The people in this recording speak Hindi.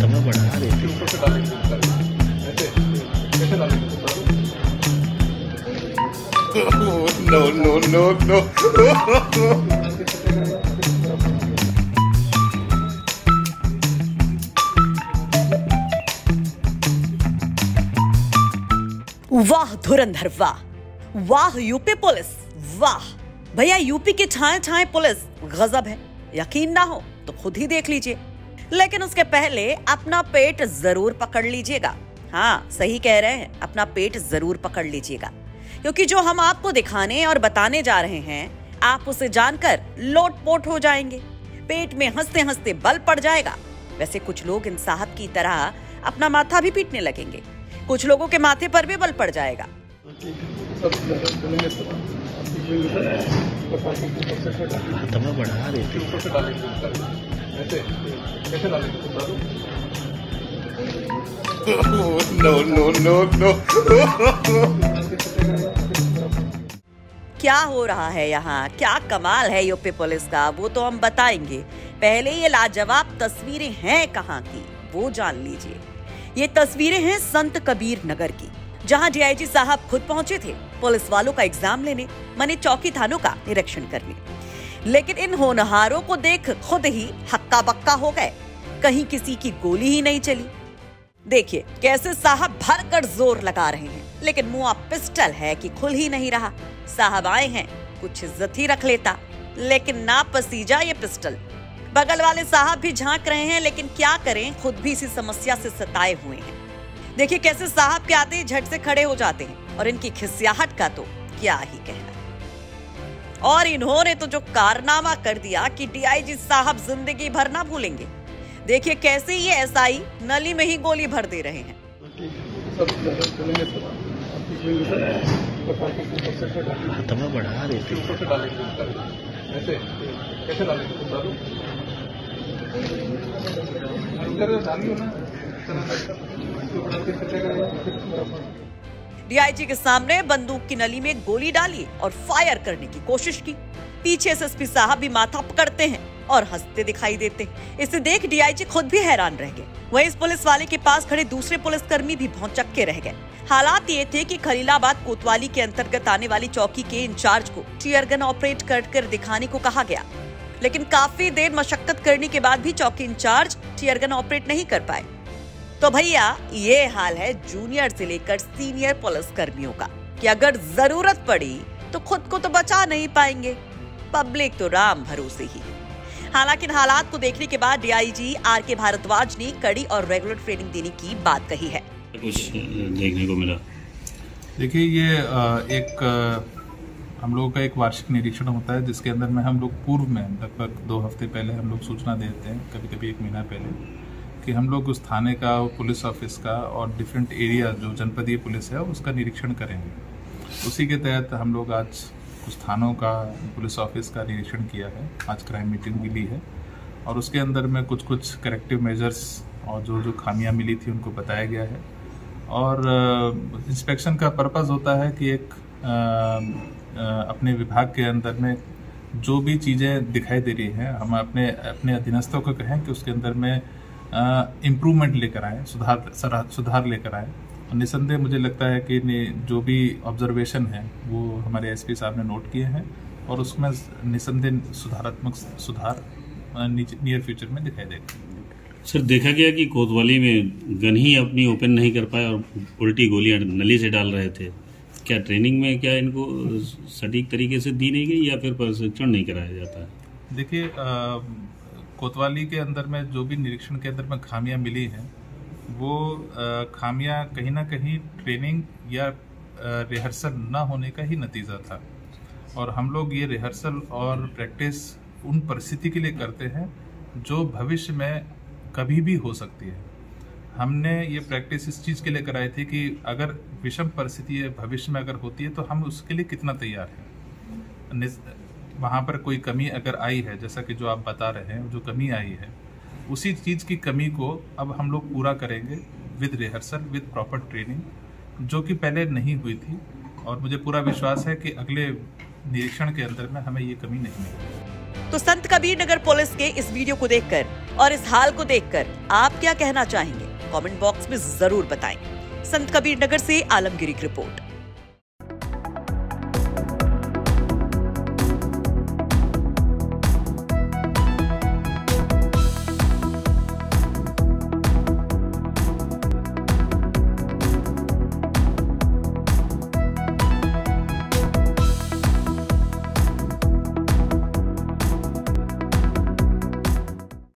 तवा बढ़ा. वाह धुरंधर वाह वाह यूपी पुलिस वाह भैया यूपी की छाए छाए पुलिस गजब है। यकीन ना हो तो खुद ही देख लीजिए। लेकिन उसके पहले अपना पेट ज़रूर पकड़ लीजिएगा। हाँ सही कह रहे हैं, अपना पेट ज़रूर पकड़ लीजिएगा। क्योंकि जो हम आपको दिखाने और बताने जा रहे हैं, आप उसे जानकर लोटपोट हो जाएँगे। पेट में हँसते हँसते बल पड़ जाएगा। वैसे कुछ लोग इन साहब की तरह अपना माथा भी पीटने लगेंगे। कुछ लोगों के माथे पर भी बल पड़ जाएगा। बढ़ा देते. क्या हो रहा है यहाँ? क्या कमाल है यूपी पुलिस का? वो तो हम बताएँगे। पहले ये लाजवाब तस्वीरें हैं कहाँ की? वो जान लीजिए। ये तस्वीरें हैं संत कबीर नगर की। जहाँ डीआईजी साहब खुद पहुँचे थे, पुलिस वालों का एग्ज़ाम लेने, मने चौकी थानों का निरीक्षण करने। लेकिन इन होनहारों को देख खुद ही हक्का बक्का हो गए। कहीं किसी की गोली ही नहीं चली। देखिए, कैसे साहब भर कर ज़ोर लगा रहे हैं, लेकिन मुआ पिस्टल है कि खुल ही नहीं रहा। साहब आए हैं, कुछ इज़्ज़त ही रख लेता, लेकिन ना पसीजा ये पिस्टल। बगल वाले साहब भी झाँक रहे हैं, लेकिन क्या करें, खुद भी इसी समस्या से सताए हुए हैं। देखिए कैसे साहब के आते ही झट से खड़े हो जाते हैं और इनकी खिसियाहट का तो क्या ही कहना। और इन्होंने तो जो कारनामा कर दिया कि डीआईजी साहब ज़िंदगी भर ना भूलेंगे। देखिए कैसे ये एसआई नली में ही गोली भर दे रहे हैं। तवा बढ़ा देते डीआईजी के सामने बंदूक की नली में गोली डाली और फायर करने की कोशिश की। पीछे से एसपी साहब भी माथा पकड़ते हैं और हँसते दिखाई देते इसे देख डीआईजी खुद भी हैरान रह गए। वहीं इस पुलिस वाले के पास खड़े दूसरे पुलिसकर्मी भी भौचक्के रह गए। हालात ये थे कि खलीलाबाद कोतवाली के अंतर्गत आने वाली चौकी के इंचार्ज को टीयर गन ऑपरेट कर कर दिखाने को कहा गया। लेकिन काफ़ी देर मशक्कत करने के बाद भी चौकी इंचार्ज टीयर गन ऑपरेट नहीं कर पाए। तो भैया ये हाल है जूनियर से लेकर सीनियर पुलिस कर्मियों का कि अगर ज़रूरत पड़ी तो खुद को तो बचा नहीं पाएँगे। पब्लिक तो राम भरोसे ही। हालाँकि हालात को देखने के बाद डीआईजी आर के भारद्वाज ने कड़ी और रेगुलर ट्रेनिंग देने की बात कही है। कुछ देखने को मिला। देखिए ये एक हम लोगों का एक वार्षिक निरीक्षण होता है जिसके अंदर में हम लोग पूर्व में लगभग दो हफ़्ते पहले हम लोग सूचना देते हैं कभी कभी एक महीना पहले। कि हम लोग उस थाने का पुलिस ऑफ़िस का और डिफरेंट एरिया जो जनपदीय पुलिस है उसका निरीक्षण करेंगे। उसी के तहत हम लोग आज कुछ थानों का पुलिस ऑफ़िस का निरीक्षण किया है। आज क्राइम मीटिंग भी ली है। और उसके अंदर में कुछ कुछ करेक्टिव मेजर्स और जो जो खामियाँ मिली थी उनको बताया गया है। और इंस्पेक्शन का पर्पज़ होता है कि एक अ, अ, अपने विभाग के अंदर में जो भी चीज़ें दिखाई दे रही हैं हम अपने अपने अधीनस्थों को कहें कि उसके अंदर में इम्प्रूवमेंट लेकर आए सुधार सरा- सुधार लेकर आए। निसंदेह मुझे लगता है कि ने- जो भी ऑब्जर्वेशन है वो हमारे एसपी साहब ने नोट किए हैं और उसमें निसंदेह सुधारात्मक सुधार नियर फ्यूचर में दिखाई देगा सर देखा गया कि कोतवाली में गन ही अपनी ओपन नहीं कर पाए और उल्टी गोलियाँ नली से डाल रहे थे। क्या ट्रेनिंग में क्या इनको सटीक तरीके से दी नहीं गई या फिर प्रशिक्षण नहीं कराया जाता? है देखिए कोतवाली के अंदर में जो भी निरीक्षण के अंदर में खामियाँ मिली हैं, वो खामियाँ कहीं ना कहीं ट्रेनिंग या रिहर्सल ना होने का ही नतीजा था। और हम लोग ये रिहर्सल और प्रैक्टिस उन परिस्थिति के लिए करते हैं जो भविष्य में कभी भी हो सकती है। हमने ये प्रैक्टिस इस चीज़ के लिए कराई थी कि अगर विषम परिस्थिति भविष्य में अगर होती है तो हम उसके लिए कितना तैयार हैं। वहाँ पर कोई कमी अगर आई है, जैसा कि जो आप बता रहे हैं, जो कमी आई है, उसी चीज़ की कमी को अब हम लोग पूरा करेंगे with rehearsal with proper training जो कि पहले नहीं हुई थी। और मुझे पूरा विश्वास है कि अगले निरीक्षण के अंदर में हमें ये कमी नहीं मिलेगी तो संत कबीर नगर पुलिस के इस वीडियो को देखकर और इस हाल को देखकर आप क्या कहना चाहेंगे? कमेंट बॉक्स में ज़रूर बताएँ। संत कबीर नगर से आलमगिरी की रिपोर्ट।